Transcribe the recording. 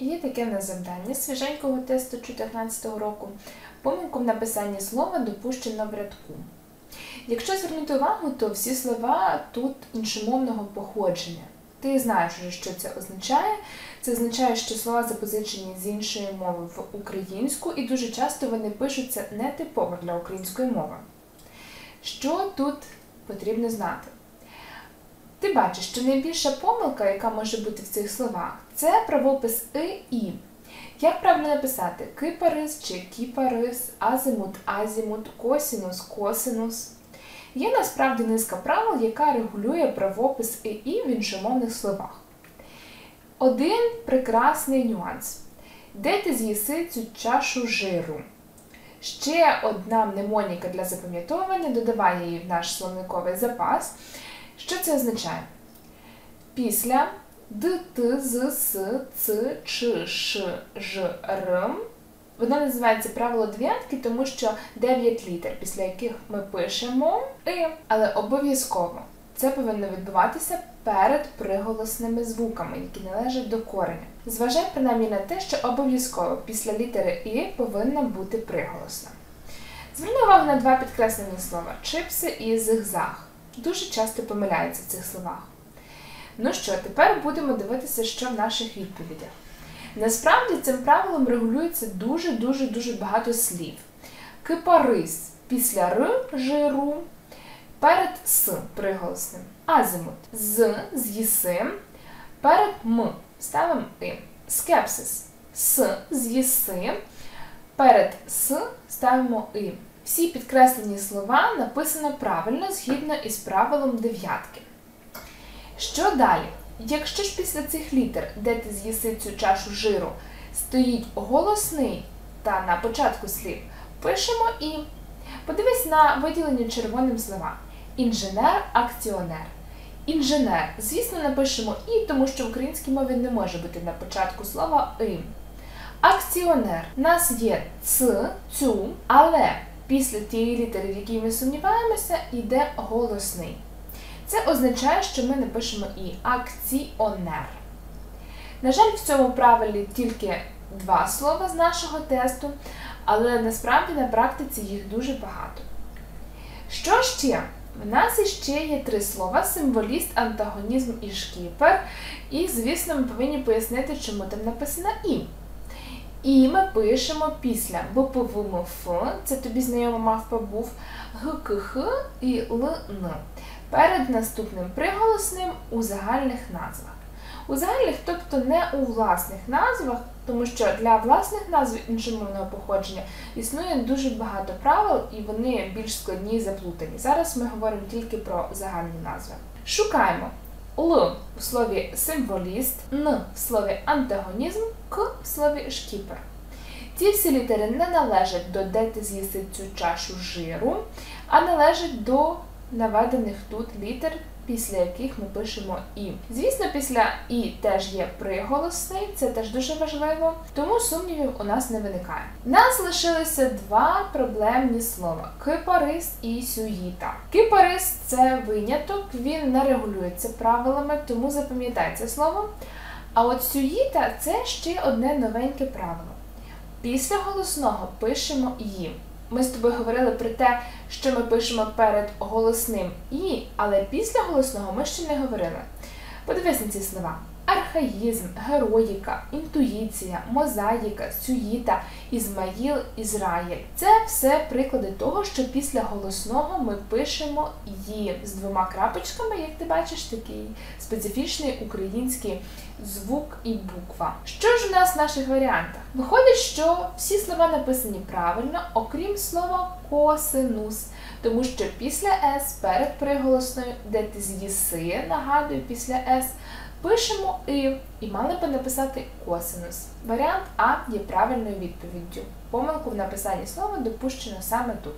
Є таке в нас завдання свіженького тесту 2014 року. Помилку в написанні слова допущено в рядку. Якщо звернути увагу, то всі слова тут іншомовного походження. Ти знаєш вже, що це означає. Це означає, що слова запозичені з іншої мови в українську, і дуже часто вони пишуться нетипово для української мови. Що тут потрібно знати? Ти бачиш, що найбільша помилка, яка може бути в цих словах, це правопис «и» «і». Як правильно написати кипарис чи кіпарис, азимут, азімут, косінус, косинус? Є насправді низка правил, яка регулює правопис «и» «і» в іншомовних словах. Один прекрасний нюанс. Де ти з'їси цю чашу жиру? Ще одна мнемоніка для запам'ятовування, додаває її в наш словниковий запас. Що це означає? Після д, т, з, с, ц, ч, ш, ж, р. Воно називається правило дев'ятки, тому що 9 літер, після яких ми пишемо «и», але обов'язково це повинно відбуватися перед приголосними звуками, які належать до кореня. Зважай принаймні на те, що обов'язково після літери «і» повинна бути приголосна. Зверни увагу на два підкреслені слова чипси і зигзаг. Дуже часто помиляються в цих словах. Ну що, тепер будемо дивитися, що в наших відповідях. Насправді цим правилом регулюється дуже-дуже дуже багато слів. Кипарис після р жиру, перед с приголосним. Азимут з з'їси, перед м ставимо и. Скепсис с з'їси, перед с ставимо и. Всі підкреслені слова написано правильно згідно із правилом дев'ятки. Що далі? Якщо ж після цих літер, де ти з'їси цю чашу жиру, стоїть голосний та на початку слів, пишемо і. Подивись на виділені червоним слова. Інженер, акціонер. Інженер. Звісно, напишемо і, тому що в українській мові не може бути на початку слова «и». Акціонер. У нас є ц, цю, але після тієї літери, в якій ми сумніваємося, йде голосний. Це означає, що ми не пишемо і акціонер. На жаль, в цьому правилі тільки два слова з нашого тесту, але насправді на практиці їх дуже багато. Що ще? В нас іще є три слова: символіст, антагонізм і шкіпер. І, звісно, ми повинні пояснити, чому там написано і. І ми пишемо після БПВМФ, це тобі знайома мавпа був, ГКХ і ЛН. Перед наступним приголосним у загальних назвах. У загальних, тобто не у власних назвах, тому що для власних назв іншомовного походження існує дуже багато правил, і вони більш складні і заплутані. Зараз ми говоримо тільки про загальні назви. Шукаємо Л в слові символіст, Н в слові антагонізм, К в слові шкіпер. Ці всі літери не належать до де ти з'їси цю чашу жиру, а належать до наведених тут літер, після яких ми пишемо І. Звісно, після І теж є приголосний, це теж дуже важливо, тому сумнівів у нас не виникає. У нас лишилися два проблемні слова кипарис і сюїта. Кипарис це виняток, він не регулюється правилами, тому запам'ятай це слово. А от сюїта це ще одне новеньке правило. Після голосного пишемо «і». Ми з тобою говорили про те, що ми пишемо перед голосним і, але після голосного ми ще не говорили. Подивись на ці слова: архаїзм, героїка, інтуїція, мозаїка, сюїта, Ізмаїл, Ізраїль. Це все приклади того, що після голосного ми пишемо «і» з двома крапочками, як ти бачиш, такий специфічний український звук і буква. Що ж у нас в наших варіантах? Виходить, що всі слова написані правильно, окрім слова косинус. Тому що після С перед приголосною, де ти з'їси, нагадую, після С, пишемо і і мали би написати косинус. Варіант А є правильною відповіддю. Помилку в написанні слова допущено саме тут.